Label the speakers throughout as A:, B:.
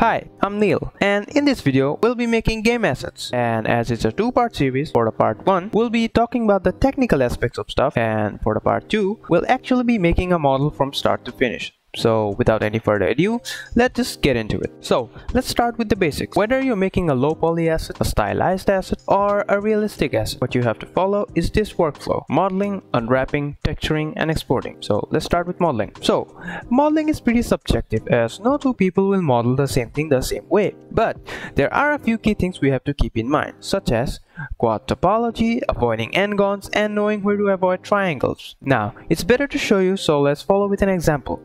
A: Hi, I'm Neil, and in this video, we'll be making game assets. And as it's a two-part series, for the part 1, we'll be talking about the technical aspects of stuff, and for the part 2, we'll actually be making a model from start to finish. So without any further ado, let's just get into it. So let's start with the basics. Whether you're making a low poly asset, a stylized asset, or a realistic asset, what you have to follow is this workflow. Modeling, unwrapping, texturing, and exporting. So let's start with modeling. So modeling is pretty subjective as no two people will model the same thing the same way. But there are a few key things we have to keep in mind, such as quad topology, avoiding n-gons, and knowing where to avoid triangles. Now, it's better to show you, so let's follow with an example.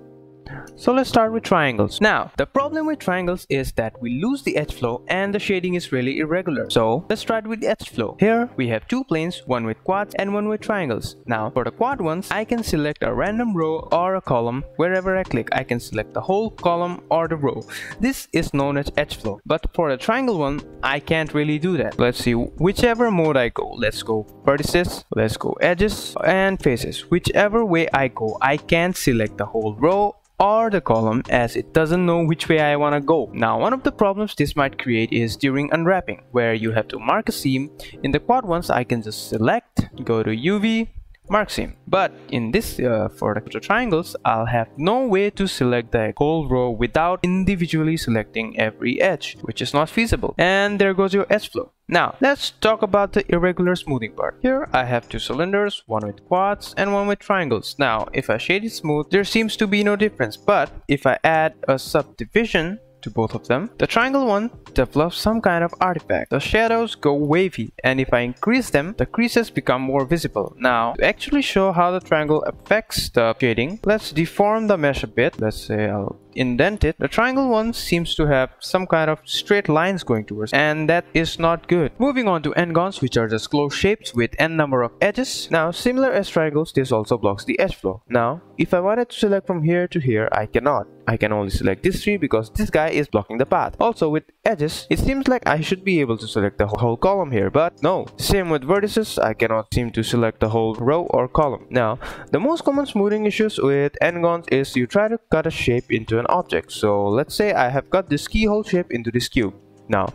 A: So let's start with triangles. Now, the problem with triangles is that we lose the edge flow and the shading is really irregular. So let's start with edge flow. Here we have two planes, one with quads and one with triangles. Now for the quad ones, I can select a random row or a column. Wherever I click, I can select the whole column or the row. This is known as edge flow. But for the triangle one, I can't really do that. Let's see, whichever mode I go, let's go vertices, let's go edges and faces. Whichever way I go, I can't select the whole row or the column as it doesn't know which way I want to go. Now one of the problems this might create is during unwrapping where you have to mark a seam. In the quad ones I can just select, go to UV, mark seam. But in this, uh, for the triangles, I'll have no way to select the whole row without individually selecting every edge, which is not feasible. And there goes your edge flow. Now, let's talk about the irregular smoothing part. Here, I have two cylinders, one with quads and one with triangles. Now, if I shade it smooth, there seems to be no difference. But if I add a subdivision, to both of them. The triangle one develops some kind of artifact. The shadows go wavy and if I increase them, the creases become more visible. Now, to actually show how the triangle affects the shading, let's deform the mesh a bit. Let's say I'll indent it. The triangle one seems to have some kind of straight lines going towards and that is not good. Moving on to n-gons which are just closed shapes with n number of edges. Now similar as triangles this also blocks the edge flow. Now if I wanted to select from here to here I cannot. I can only select this tree because this guy is blocking the path. Also with edges, it seems like I should be able to select the whole column here, but no. Same with vertices, I cannot seem to select the whole row or column. Now, the most common smoothing issues with n-gons is you try to cut a shape into an object. So let's say I have got this keyhole shape into this cube. Now,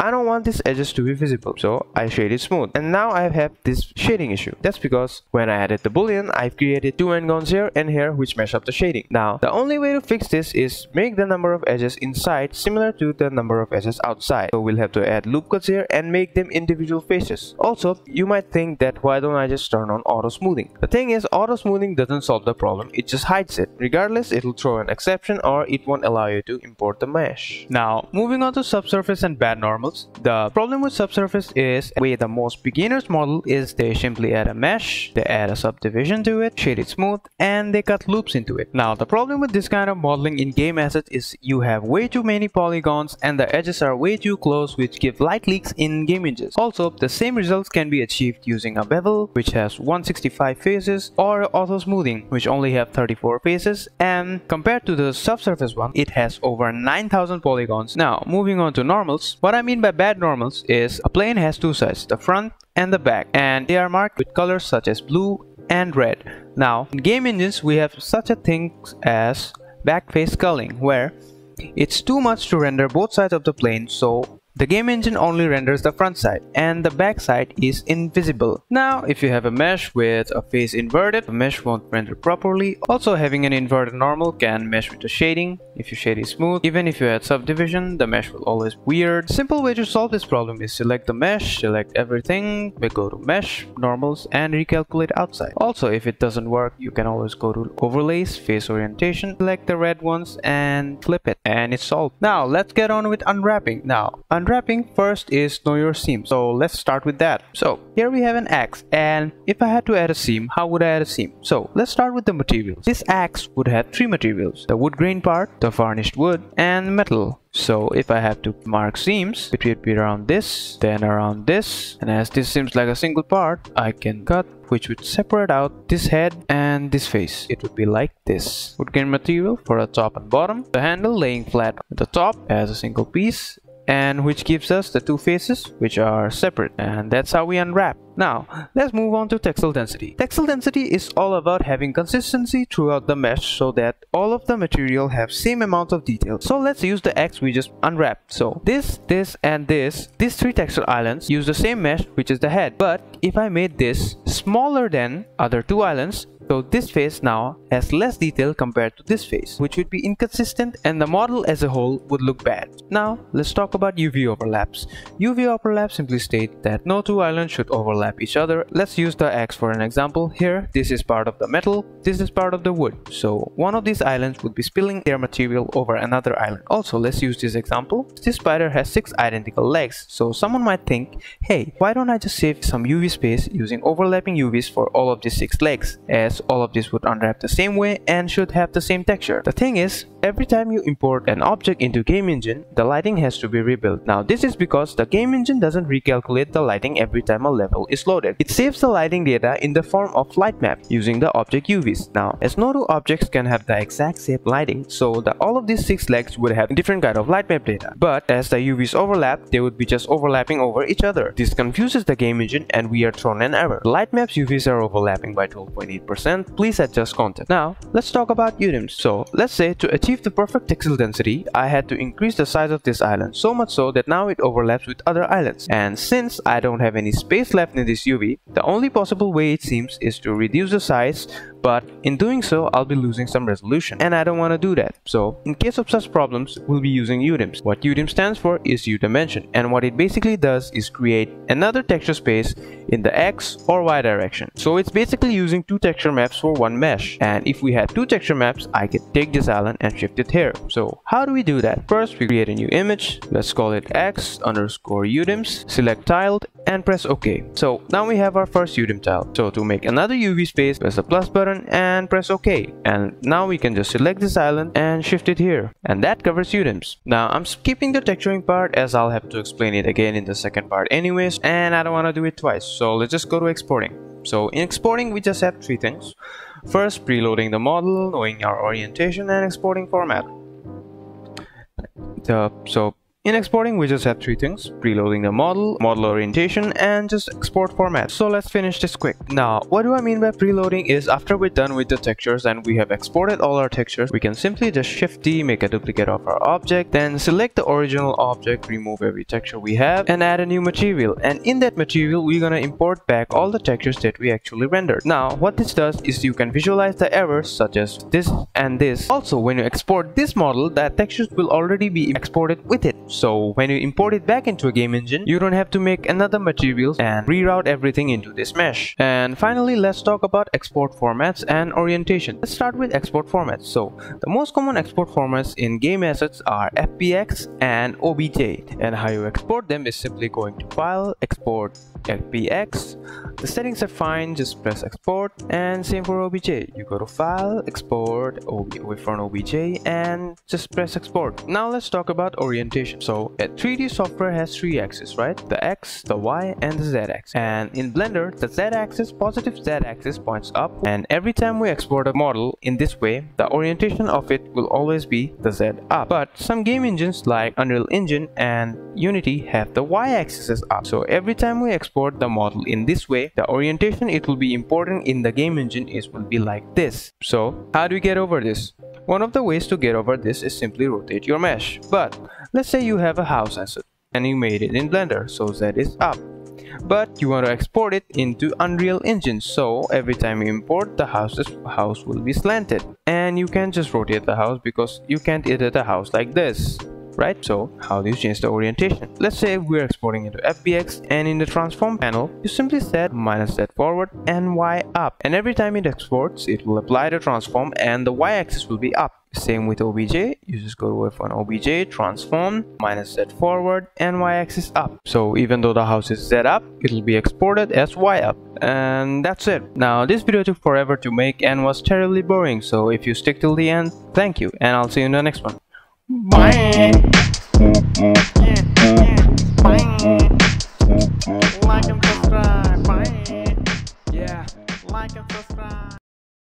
A: I don't want these edges to be visible, so I shade it smooth. And now I have this shading issue. That's because when I added the boolean, I've created two n-gons here and here which mesh up the shading. Now, the only way to fix this is make the number of edges inside similar to the number of edges outside. So we'll have to add loop cuts here and make them individual faces. Also, you might think that why don't I just turn on auto smoothing? The thing is, auto smoothing doesn't solve the problem, it just hides it. Regardless, it'll throw an exception or it won't allow you to import the mesh. Now, moving on to subsurface and bad normal the problem with subsurface is with the most beginners model is they simply add a mesh, they add a subdivision to it, shade it smooth, and they cut loops into it. Now the problem with this kind of modeling in game assets is you have way too many polygons and the edges are way too close which give light leaks in game images. Also, the same results can be achieved using a bevel which has 165 faces or auto smoothing which only have 34 faces and compared to the subsurface one it has over 9000 polygons. Now moving on to normals, what I mean by bad normals is a plane has two sides, the front and the back, and they are marked with colors such as blue and red. Now, in game engines, we have such a thing as backface culling, where it's too much to render both sides of the plane, so the game engine only renders the front side and the back side is invisible. Now if you have a mesh with a face inverted, the mesh won't render properly. Also having an inverted normal can mesh with the shading if you shade is smooth. Even if you add subdivision, the mesh will always weird. Simple way to solve this problem is select the mesh, select everything, we go to mesh, normals and recalculate outside. Also if it doesn't work, you can always go to overlays, face orientation, select the red ones and flip it and it's solved. Now let's get on with unwrapping. Now unwrapping unwrapping, first is know your seam. So let's start with that. So here we have an axe and if I had to add a seam, how would I add a seam? So let's start with the materials. This axe would have three materials. The wood grain part, the varnished wood and metal. So if I have to mark seams, it would be around this, then around this, and as this seems like a single part, I can cut which would separate out this head and this face. It would be like this. Wood grain material for the top and bottom, the handle laying flat at the top as a single piece and which gives us the two faces which are separate and that's how we unwrap. Now, let's move on to texel density. Texel density is all about having consistency throughout the mesh so that all of the material have same amount of detail. So let's use the X we just unwrapped. So this, this and this, these three texel islands use the same mesh which is the head. But if I made this smaller than other two islands, so this face now has less detail compared to this face, which would be inconsistent and the model as a whole would look bad. Now, let's talk about UV overlaps. UV overlap simply state that no two islands should overlap each other. Let's use the X for an example. Here, this is part of the metal, this is part of the wood. So one of these islands would be spilling their material over another island. Also, let's use this example. This spider has six identical legs. So someone might think, hey, why don't I just save some UV space using overlapping UVs for all of these six legs as all of this would unwrap the same way and should have the same texture. The thing is, every time you import an object into game engine, the lighting has to be rebuilt. Now this is because the game engine doesn't recalculate the lighting every time a level is loaded. It saves the lighting data in the form of light map using the object UVs. Now as no two objects can have the exact same lighting, so the, all of these six legs would have different kind of light map data. But as the UVs overlap, they would be just overlapping over each other. This confuses the game engine and we are thrown an error. Light maps UVs are overlapping by 12.8% please adjust content. Now, let's talk about UDIMs. So, let's say to achieve the perfect texel density, I had to increase the size of this island so much so that now it overlaps with other islands. And since I don't have any space left in this UV, the only possible way it seems is to reduce the size but in doing so I'll be losing some resolution and I don't want to do that. So in case of such problems we'll be using UDIMs. What UDIM stands for is U dimension and what it basically does is create another texture space in the X or Y direction. So it's basically using two texture maps for one mesh and if we had two texture maps I could take this island and shift it here. So how do we do that? First we create a new image, let's call it X underscore UDIMs, select tiled and press OK. So now we have our first UDIM tile. So to make another UV space, press the plus button and press OK. And now we can just select this island and shift it here. And that covers UDIMs. Now I'm skipping the texturing part as I'll have to explain it again in the second part anyways. And I don't want to do it twice. So let's just go to exporting. So in exporting, we just have three things. First, preloading the model, knowing our orientation, and exporting format. The, so in exporting, we just have three things, preloading the model, model orientation, and just export format. So let's finish this quick. Now, what do I mean by preloading is after we're done with the textures and we have exported all our textures, we can simply just shift D, make a duplicate of our object, then select the original object, remove every texture we have, and add a new material. And in that material, we're gonna import back all the textures that we actually rendered. Now, what this does is you can visualize the errors such as this and this. Also, when you export this model, the textures will already be exported with it. So when you import it back into a game engine, you don't have to make another material and reroute everything into this mesh. And finally, let's talk about export formats and orientation. Let's start with export formats. So the most common export formats in game assets are FBX and OBJ. And how you export them is simply going to File, Export, FBX. The settings are fine, just press export and same for OBJ. You go to File, Export, OB from OBJ and just press export. Now let's talk about orientation. So a 3D software has three axes, right? The X, the Y, and the Z axis. And in Blender, the Z axis, positive Z axis points up. And every time we export a model in this way, the orientation of it will always be the Z up. But some game engines like Unreal Engine and Unity have the Y axis up. So every time we export the model in this way, the orientation it will be important in the game engine is will be like this. So how do we get over this? One of the ways to get over this is simply rotate your mesh. But let's say you have a house asset and you made it in Blender, so Z is up. But you want to export it into Unreal Engine, so every time you import, the house's house will be slanted. And you can't just rotate the house because you can't edit a house like this right? So how do you change the orientation? Let's say we're exporting into FBX and in the transform panel, you simply set minus Z forward and Y up. And every time it exports, it will apply the transform and the Y axis will be up. Same with OBJ, you just go to F1 OBJ, transform, minus Z forward, and Y axis up. So even though the house is Z up, it will be exported as Y up. And that's it. Now this video took forever to make and was terribly boring, so if you stick till the end, thank you, and I'll see you in the next one. Bang. Yeah, yeah. Bang. Like and subscribe. Bye. Yeah. Like and subscribe.